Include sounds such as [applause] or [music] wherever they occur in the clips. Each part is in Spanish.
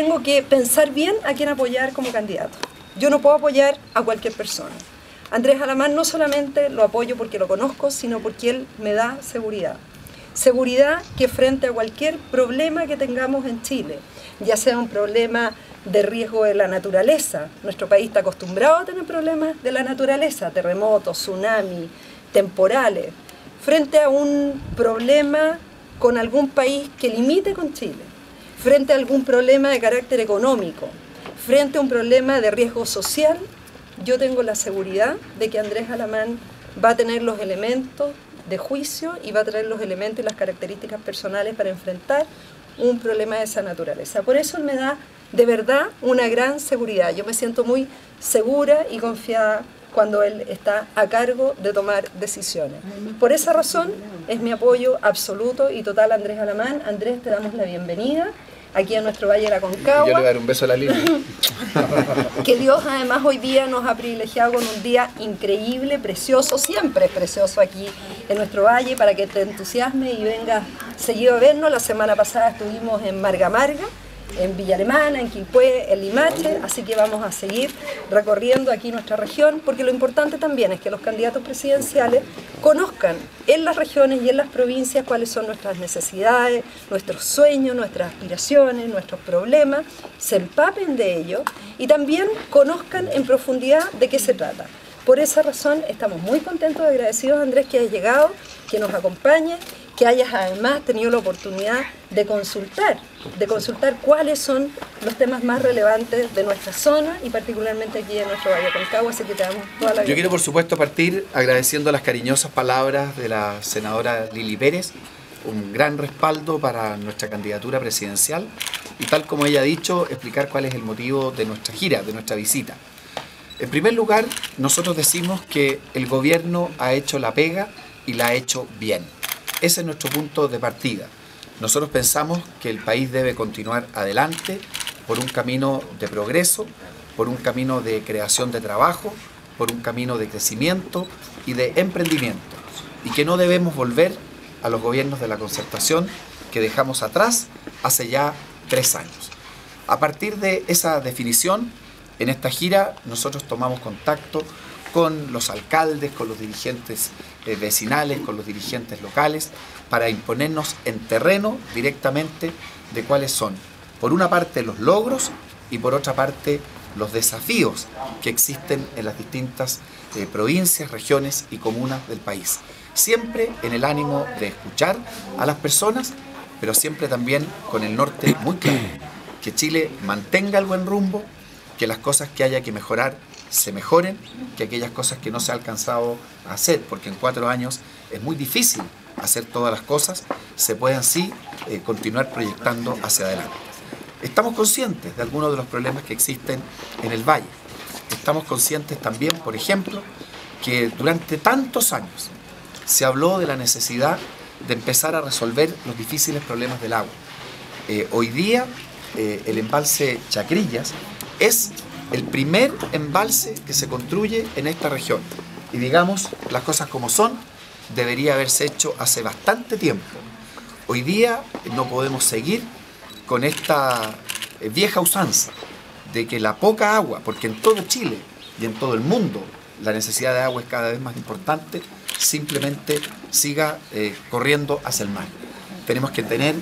tengo que pensar bien a quién apoyar como candidato. Yo no puedo apoyar a cualquier persona. Andrés Alamán no solamente lo apoyo porque lo conozco, sino porque él me da seguridad. Seguridad que frente a cualquier problema que tengamos en Chile, ya sea un problema de riesgo de la naturaleza, nuestro país está acostumbrado a tener problemas de la naturaleza, terremotos, tsunamis, temporales, frente a un problema con algún país que limite con Chile, frente a algún problema de carácter económico, frente a un problema de riesgo social, yo tengo la seguridad de que Andrés Alamán va a tener los elementos de juicio y va a tener los elementos y las características personales para enfrentar un problema de esa naturaleza. Por eso me da de verdad una gran seguridad. Yo me siento muy segura y confiada cuando él está a cargo de tomar decisiones. Por esa razón es mi apoyo absoluto y total a Andrés Alamán. Andrés, te damos la bienvenida aquí a nuestro Valle de la Concagua. Yo le voy a dar un beso a la Lili. [laughs] que Dios además hoy día nos ha privilegiado con un día increíble, precioso, siempre es precioso aquí en nuestro valle para que te entusiasme y vengas seguido a vernos. La semana pasada estuvimos en Marga Marga en Villa Alemana, en Quilpué, en Limache, así que vamos a seguir recorriendo aquí nuestra región, porque lo importante también es que los candidatos presidenciales conozcan en las regiones y en las provincias cuáles son nuestras necesidades, nuestros sueños, nuestras aspiraciones, nuestros problemas, se empapen de ello y también conozcan en profundidad de qué se trata. Por esa razón estamos muy contentos y agradecidos, Andrés, que hayas llegado, que nos acompañes que hayas además tenido la oportunidad de consultar, de consultar cuáles son los temas más relevantes de nuestra zona y particularmente aquí en nuestro Valle Concagua, así que te damos toda la Yo quiero por supuesto partir agradeciendo las cariñosas palabras de la senadora Lili Pérez, un gran respaldo para nuestra candidatura presidencial y tal como ella ha dicho, explicar cuál es el motivo de nuestra gira, de nuestra visita. En primer lugar, nosotros decimos que el gobierno ha hecho la pega y la ha hecho bien. Ese es nuestro punto de partida. Nosotros pensamos que el país debe continuar adelante por un camino de progreso, por un camino de creación de trabajo, por un camino de crecimiento y de emprendimiento. Y que no debemos volver a los gobiernos de la concertación que dejamos atrás hace ya tres años. A partir de esa definición, en esta gira nosotros tomamos contacto con los alcaldes, con los dirigentes eh, vecinales, con los dirigentes locales, para imponernos en terreno directamente de cuáles son, por una parte, los logros y por otra parte, los desafíos que existen en las distintas eh, provincias, regiones y comunas del país. Siempre en el ánimo de escuchar a las personas, pero siempre también con el norte muy claro, que Chile mantenga el buen rumbo, que las cosas que haya que mejorar se mejoren que aquellas cosas que no se ha alcanzado a hacer, porque en cuatro años es muy difícil hacer todas las cosas, se puedan sí eh, continuar proyectando hacia adelante. Estamos conscientes de algunos de los problemas que existen en el valle. Estamos conscientes también, por ejemplo, que durante tantos años se habló de la necesidad de empezar a resolver los difíciles problemas del agua. Eh, hoy día eh, el embalse Chacrillas es el primer embalse que se construye en esta región. Y digamos las cosas como son, debería haberse hecho hace bastante tiempo. Hoy día no podemos seguir con esta eh, vieja usanza de que la poca agua, porque en todo Chile y en todo el mundo la necesidad de agua es cada vez más importante, simplemente siga eh, corriendo hacia el mar. Tenemos que tener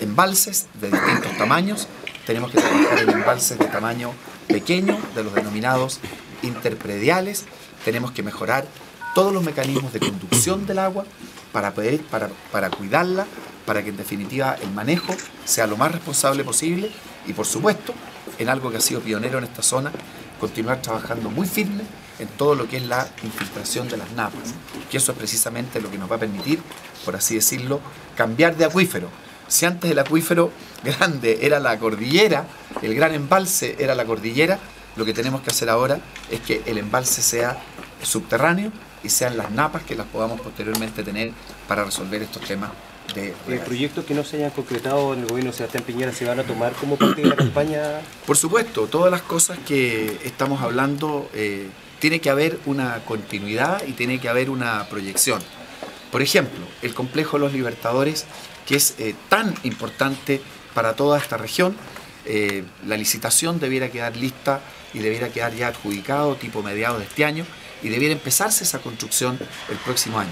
embalses de distintos tamaños, tenemos que trabajar en embalses de tamaño pequeño, de los denominados interprediales. Tenemos que mejorar todos los mecanismos de conducción del agua para, poder, para, para cuidarla, para que en definitiva el manejo sea lo más responsable posible y por supuesto, en algo que ha sido pionero en esta zona, continuar trabajando muy firme en todo lo que es la infiltración de las napas, que eso es precisamente lo que nos va a permitir, por así decirlo, cambiar de acuífero. Si antes el acuífero grande era la cordillera, el gran embalse era la cordillera, lo que tenemos que hacer ahora es que el embalse sea subterráneo y sean las napas que las podamos posteriormente tener para resolver estos temas de ¿El proyectos que no se hayan concretado en el gobierno de Sebastián Piñera se van a tomar como parte de la campaña? Por supuesto, todas las cosas que estamos hablando, eh, tiene que haber una continuidad y tiene que haber una proyección. Por ejemplo, el complejo de los Libertadores, que es eh, tan importante para toda esta región, eh, la licitación debiera quedar lista y debiera quedar ya adjudicado tipo mediados de este año y debiera empezarse esa construcción el próximo año.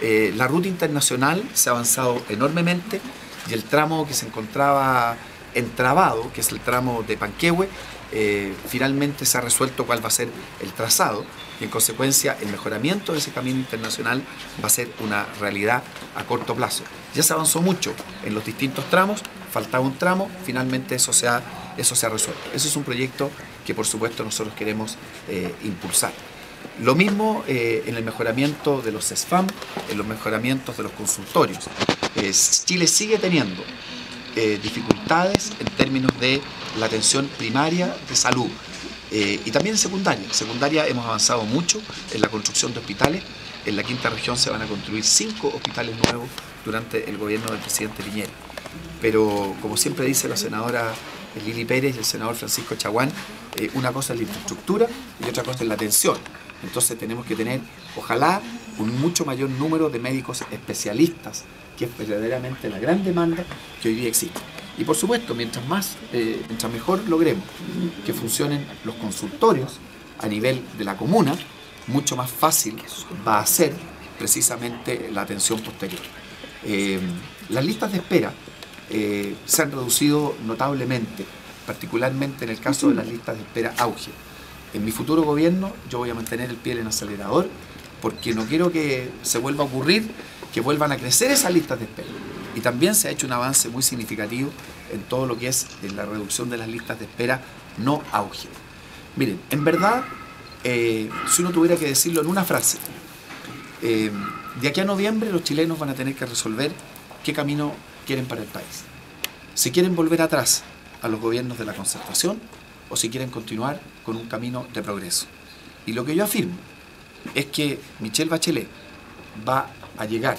Eh, la ruta internacional se ha avanzado enormemente y el tramo que se encontraba entrabado, que es el tramo de Panquehue, eh, finalmente se ha resuelto cuál va a ser el trazado y en consecuencia el mejoramiento de ese camino internacional va a ser una realidad a corto plazo. Ya se avanzó mucho en los distintos tramos, faltaba un tramo, finalmente eso se ha, eso se ha resuelto. Ese es un proyecto que por supuesto nosotros queremos eh, impulsar. Lo mismo eh, en el mejoramiento de los SFAM, en los mejoramientos de los consultorios. Chile sigue teniendo dificultades en términos de la atención primaria de salud y también secundaria. Secundaria hemos avanzado mucho en la construcción de hospitales. En la quinta región se van a construir cinco hospitales nuevos durante el gobierno del presidente Piñera. Pero como siempre dice la senadora Lili Pérez y el senador Francisco Chaguán, una cosa es la infraestructura y otra cosa es la atención. Entonces tenemos que tener, ojalá, un mucho mayor número de médicos especialistas, que es verdaderamente la gran demanda que hoy día existe. Y por supuesto, mientras más, eh, mientras mejor logremos que funcionen los consultorios a nivel de la comuna, mucho más fácil va a ser precisamente la atención posterior. Eh, las listas de espera eh, se han reducido notablemente, particularmente en el caso de las listas de espera auge. En mi futuro gobierno yo voy a mantener el pie en el acelerador porque no quiero que se vuelva a ocurrir que vuelvan a crecer esas listas de espera. Y también se ha hecho un avance muy significativo en todo lo que es la reducción de las listas de espera no auge. Miren, en verdad, eh, si uno tuviera que decirlo en una frase, eh, de aquí a noviembre los chilenos van a tener que resolver qué camino quieren para el país. Si quieren volver atrás a los gobiernos de la concertación o si quieren continuar con un camino de progreso. Y lo que yo afirmo es que Michelle Bachelet va a llegar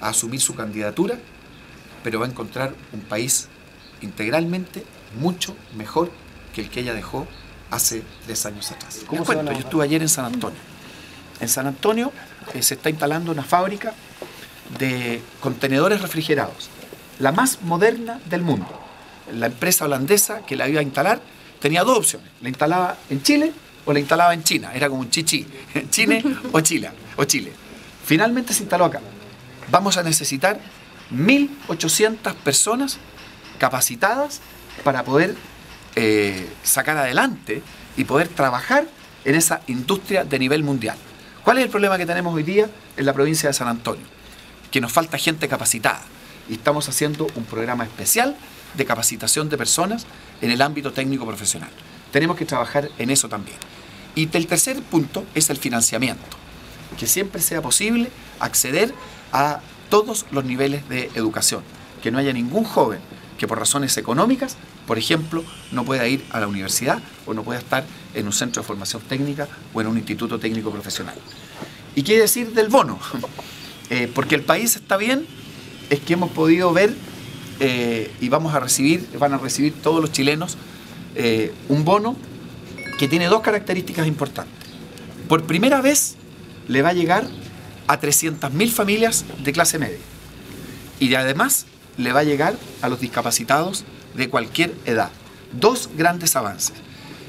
a asumir su candidatura, pero va a encontrar un país integralmente mucho mejor que el que ella dejó hace 10 años atrás. ¿Cómo cuento? Yo estuve ayer en San Antonio. En San Antonio eh, se está instalando una fábrica de contenedores refrigerados, la más moderna del mundo. La empresa holandesa que la iba a instalar tenía dos opciones. La instalaba en Chile o la instalaba en China. Era como un chichi. [laughs] Chile o Chile. O Chile. Finalmente se instaló acá. Vamos a necesitar 1.800 personas capacitadas para poder eh, sacar adelante y poder trabajar en esa industria de nivel mundial. ¿Cuál es el problema que tenemos hoy día en la provincia de San Antonio? Que nos falta gente capacitada. Y estamos haciendo un programa especial de capacitación de personas en el ámbito técnico profesional. Tenemos que trabajar en eso también. Y el tercer punto es el financiamiento, que siempre sea posible acceder a todos los niveles de educación, que no haya ningún joven que por razones económicas, por ejemplo, no pueda ir a la universidad o no pueda estar en un centro de formación técnica o en un instituto técnico profesional. ¿Y qué decir del bono? [laughs] Eh, porque el país está bien, es que hemos podido ver eh, y vamos a recibir, van a recibir todos los chilenos eh, un bono que tiene dos características importantes. Por primera vez le va a llegar a 300.000 familias de clase media y además le va a llegar a los discapacitados de cualquier edad. Dos grandes avances.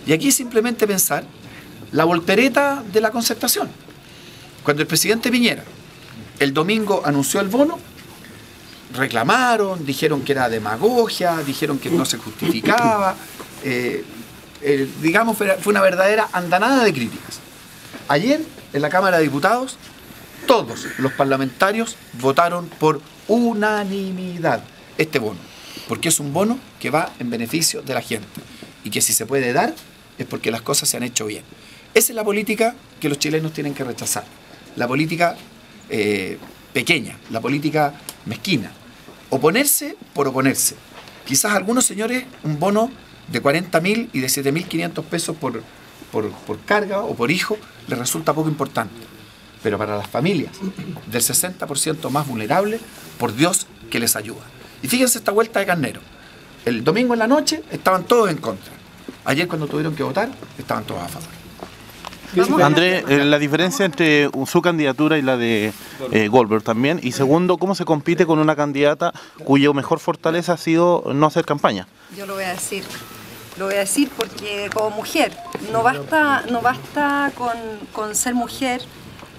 Y aquí simplemente pensar la voltereta de la concertación. Cuando el presidente Piñera el domingo anunció el bono, reclamaron, dijeron que era demagogia, dijeron que no se justificaba. Eh, eh, digamos, fue una verdadera andanada de críticas. Ayer, en la Cámara de Diputados, todos los parlamentarios votaron por unanimidad este bono, porque es un bono que va en beneficio de la gente y que si se puede dar es porque las cosas se han hecho bien. Esa es la política que los chilenos tienen que rechazar, la política eh, pequeña, la política mezquina. Oponerse por oponerse. Quizás algunos señores un bono de 40.000 y de 7.500 pesos por, por, por carga o por hijo les resulta poco importante. Pero para las familias del 60% más vulnerables, por Dios que les ayuda. Y fíjense esta vuelta de carnero. El domingo en la noche estaban todos en contra. Ayer cuando tuvieron que votar, estaban todos a favor. Andrés, eh, la diferencia entre su candidatura y la de eh, Goldberg también. Y segundo, ¿cómo se compite con una candidata cuya mejor fortaleza ha sido no hacer campaña? Yo lo voy a decir. Lo voy a decir porque como mujer, no basta, no basta con, con ser mujer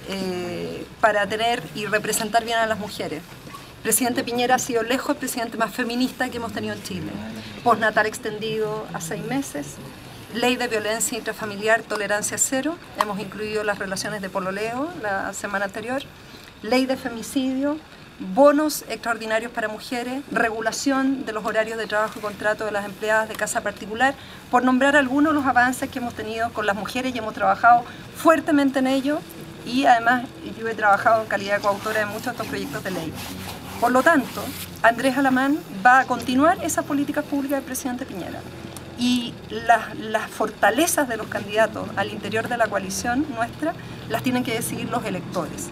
eh, para tener y representar bien a las mujeres. Presidente Piñera ha sido lejos el presidente más feminista que hemos tenido en Chile. Postnatal extendido a seis meses, ley de violencia intrafamiliar, tolerancia cero, hemos incluido las relaciones de pololeo la semana anterior, ley de femicidio, bonos extraordinarios para mujeres, regulación de los horarios de trabajo y contrato de las empleadas de casa particular, por nombrar algunos de los avances que hemos tenido con las mujeres y hemos trabajado fuertemente en ello y además yo he trabajado en calidad de coautora de muchos de estos proyectos de ley. Por lo tanto, Andrés Alamán va a continuar esas políticas públicas del presidente Piñera. Y las, las fortalezas de los candidatos al interior de la coalición nuestra las tienen que decidir los electores,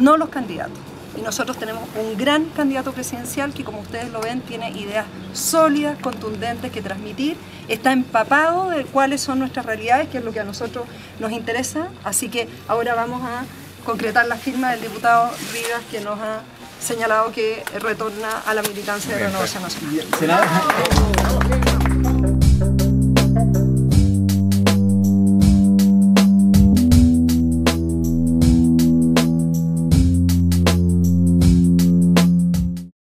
no los candidatos. Y nosotros tenemos un gran candidato presidencial que, como ustedes lo ven, tiene ideas sólidas, contundentes que transmitir, está empapado de cuáles son nuestras realidades, que es lo que a nosotros nos interesa. Así que ahora vamos a concretar la firma del diputado Rivas, que nos ha señalado que retorna a la militancia de Renovación Nacional.